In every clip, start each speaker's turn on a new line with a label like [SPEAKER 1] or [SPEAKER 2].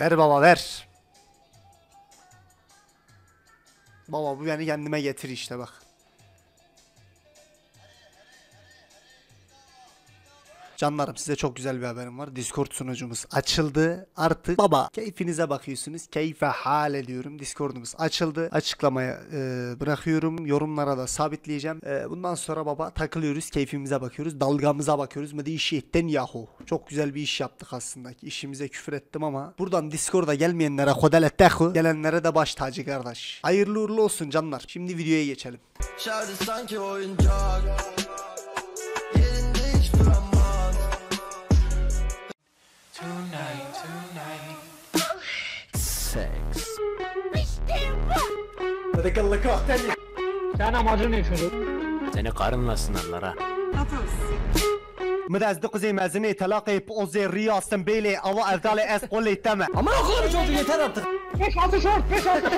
[SPEAKER 1] Ver baba ver. Baba bu beni kendime getir işte bak. Canlarım size çok güzel bir haberim var. Discord sunucumuz açıldı. Artık baba keyfinize bakıyorsunuz. Keyfe hal ediyorum. Discord'umuz açıldı. Açıklamaya e, bırakıyorum. Yorumlara da sabitleyeceğim. E, bundan sonra baba takılıyoruz. Keyfimize bakıyoruz. Dalgamıza bakıyoruz. Mı işi etten yahu. Çok güzel bir iş yaptık aslında. İşimize küfür ettim ama buradan Discord'a gelmeyenlere kodel ettehu. Gelenlere de baş tacı kardeş. Hayırlı uğurlu olsun canlar. Şimdi videoya geçelim.
[SPEAKER 2] Şarjı sanki oyuncak Yerinde hiç duramaz
[SPEAKER 3] Sen amacın ne çocuk?
[SPEAKER 4] Seni karınla sınırlar ha.
[SPEAKER 1] مدز دقزي مزني تلاقي بوزي رياستن بيلي او اردالي اس قولي تمام
[SPEAKER 3] Aman okula çocuğu yeter artık. 5 6 short 5 6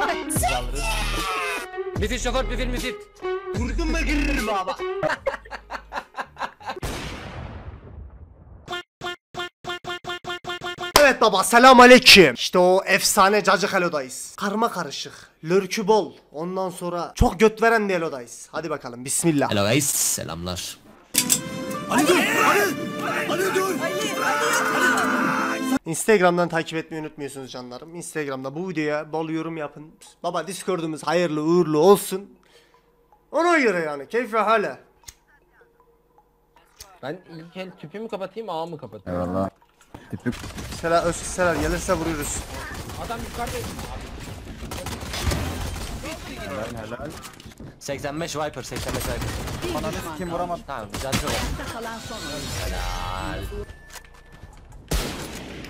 [SPEAKER 4] Müfit şoför müfit müfit.
[SPEAKER 1] Vurdum mu giririm baba Baba selam aleyküm. İşte o efsane cacık elodayız. Karma karışık, lörkü bol. Ondan sonra çok göt veren bir elodayız. Hadi bakalım bismillah.
[SPEAKER 4] Hello guys selamlar.
[SPEAKER 1] Instagram'dan takip etmeyi unutmuyorsunuz canlarım. Instagram'da bu videoya bol yorum yapın. Baba Discord'umuz hayırlı uğurlu olsun. Ona göre yani keyfi hala.
[SPEAKER 5] Ben ilk el tüpü mü kapatayım ağa mı kapatayım?
[SPEAKER 1] Selam öz selam gelirse vuruyoruz.
[SPEAKER 5] Adam yukarıda.
[SPEAKER 4] 85 Viper 85 Viper.
[SPEAKER 6] Kim vuramadı?
[SPEAKER 4] Tamam güzel çok.
[SPEAKER 7] kalan son.
[SPEAKER 4] Helal.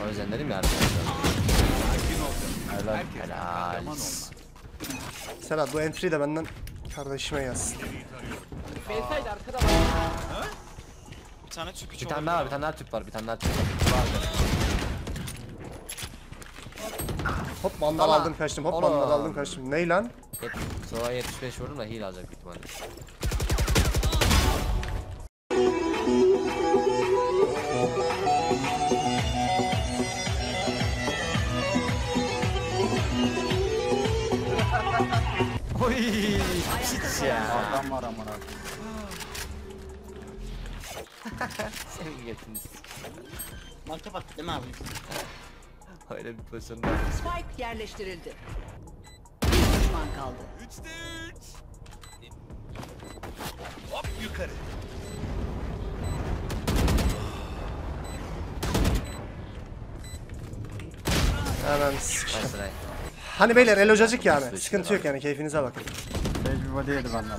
[SPEAKER 4] O yüzden dedim ya. Helal. Helal.
[SPEAKER 1] Selam bu entry de benden kardeşime yazsın.
[SPEAKER 5] Bayside arkada var.
[SPEAKER 4] Bir tane daha var bir tane daha tüp var bir tane daha tüp var.
[SPEAKER 1] Hop mandal
[SPEAKER 4] Ama-
[SPEAKER 1] aldım kaçtım. Hop
[SPEAKER 4] Ola.
[SPEAKER 1] mandal aldım kaçtım. Ney lan?
[SPEAKER 4] Yet- Sonra 75 vurdum da heal alacak büyük ihtimalle. Oy, hiç ya.
[SPEAKER 6] Adam var amına.
[SPEAKER 4] Sevgiliniz.
[SPEAKER 6] Marka bak değil mi abi?
[SPEAKER 4] Öyle bir pozisyonda.
[SPEAKER 7] Spike yerleştirildi. Bir düşman kaldı.
[SPEAKER 1] Hemen sıkıştım.
[SPEAKER 4] Nice try.
[SPEAKER 1] Hani beyler el hocacık yani. Sıkıntı yok yani keyfinize bakın.
[SPEAKER 6] Bir body yedi benden.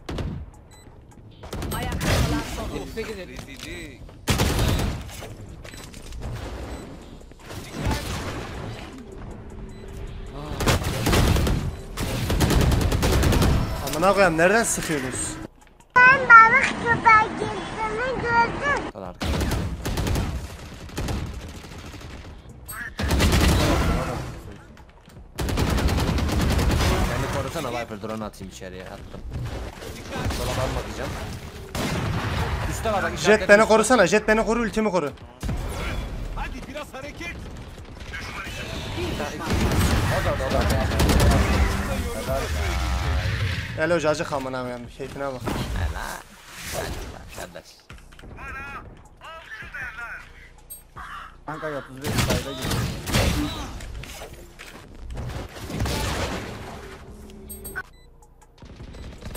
[SPEAKER 5] 38 el.
[SPEAKER 1] Amına koyayım nereden sıkıyorsunuz?
[SPEAKER 4] Kal arka. Kendi korusana Viper drone atayım içeriye attım. Sola bakma diyeceğim. Üstte var bak
[SPEAKER 1] Jet beni korusana. Jet beni koru, ultimi koru.
[SPEAKER 4] O da o da o da.
[SPEAKER 1] El hocacık amına koyayım. Keyfine bak.
[SPEAKER 4] Helal. Kardeş.
[SPEAKER 6] Kanka 35 sayıda gidiyor.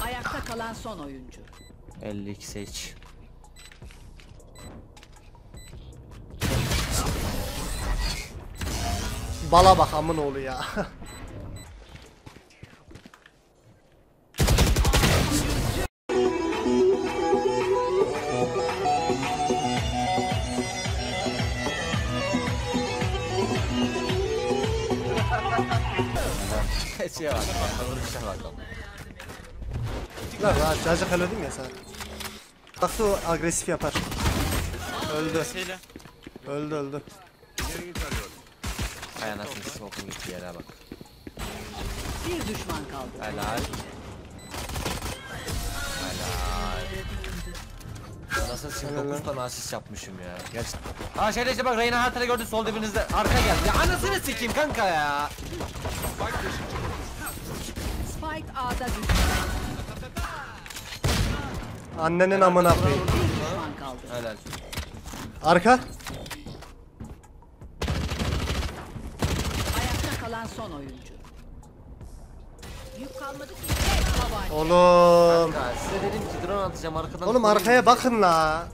[SPEAKER 7] Ayakta kalan son oyuncu.
[SPEAKER 4] 52 seç.
[SPEAKER 1] Bala bak amın oğlu ya.
[SPEAKER 4] şey var.
[SPEAKER 1] Lan rahat cacık öldüm ya sen. Baktı o agresif yapar. Öldü. Öldü öldü.
[SPEAKER 4] Ay anasını sokun gitti yere bak.
[SPEAKER 7] Bir düşman kaldı.
[SPEAKER 4] Helal. Helal. Anasını sikeyim 9 tane asist yapmışım ya. Geç. Aa şeyde işte bak Reyna tane gördü sol dibinizde. Arka geldi. Ya anasını sikeyim kanka ya.
[SPEAKER 7] Spike A'da düştü.
[SPEAKER 1] Annenin amına koyayım.
[SPEAKER 7] Bir düşman kaldı.
[SPEAKER 4] Helal.
[SPEAKER 1] Arka.
[SPEAKER 7] Ayakta kalan son oyuncu. Yük kalmadı ki. Tek tabanca.
[SPEAKER 1] Oğlum.
[SPEAKER 4] Ya size dedim ki drone atacağım arkadan.
[SPEAKER 1] Oğlum arkaya bakın la.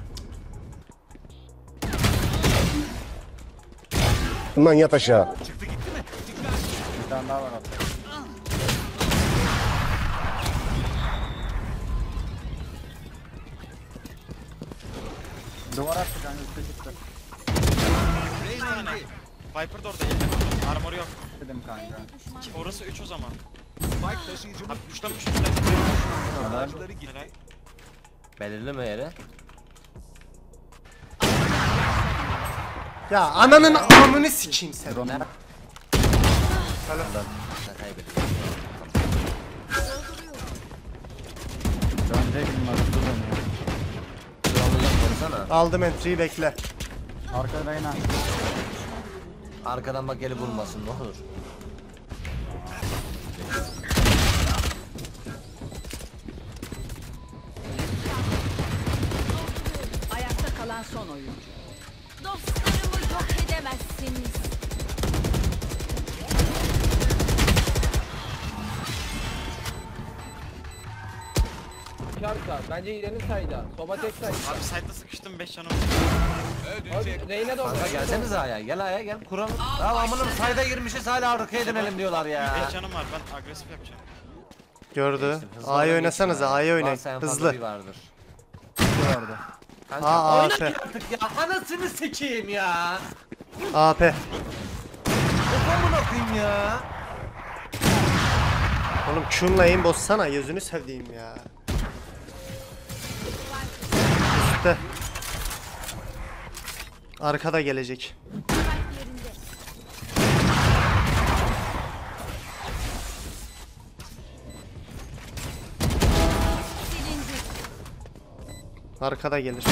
[SPEAKER 8] Lan yat aşağı.
[SPEAKER 6] Bir tane daha var altta. Duvar attı kanka üstte çıktı.
[SPEAKER 9] Viper de orada. Armor yok.
[SPEAKER 6] Dedim kanka.
[SPEAKER 9] Orası 3 o zaman. Abi 3'ten 3'ten.
[SPEAKER 6] Helal.
[SPEAKER 9] Helal.
[SPEAKER 4] Belirli mi yeri?
[SPEAKER 1] Ya ananın amını sikeyim sen.
[SPEAKER 6] Drone.
[SPEAKER 4] Sen kaybettin.
[SPEAKER 6] Dönüyor.
[SPEAKER 4] Drone'u korusana.
[SPEAKER 1] Aldım entry'yi bekle.
[SPEAKER 6] Arka Reyna.
[SPEAKER 4] Arkadan bak gelip vurmasın ne olur.
[SPEAKER 5] Arka. Bence ilerinin sayda. Soba tek sayda.
[SPEAKER 9] Abi site'da sıkıştım 5 canım.
[SPEAKER 5] Reyna da orada.
[SPEAKER 4] Kanka gelsenize aya gel aya gel kuralım. Ya amınım sayda girmişiz hala arkaya dönelim diyorlar ya.
[SPEAKER 9] 5 canım var ben agresif yapacağım.
[SPEAKER 1] Gördü. A'yı
[SPEAKER 4] oyna
[SPEAKER 1] oynasanıza
[SPEAKER 4] geçme.
[SPEAKER 1] A'yı oynayın. Hızlı.
[SPEAKER 4] bir vardır.
[SPEAKER 6] Orada.
[SPEAKER 4] Kanka
[SPEAKER 1] Aa,
[SPEAKER 4] oyna
[SPEAKER 1] AP.
[SPEAKER 4] artık ya anasını sikeyim ya.
[SPEAKER 1] AP.
[SPEAKER 4] Kafamı okuyayım ya.
[SPEAKER 1] Oğlum Q'nla aim bozsana gözünü sevdiğim ya. Üstte. Arkada gelecek. Arkada gelir.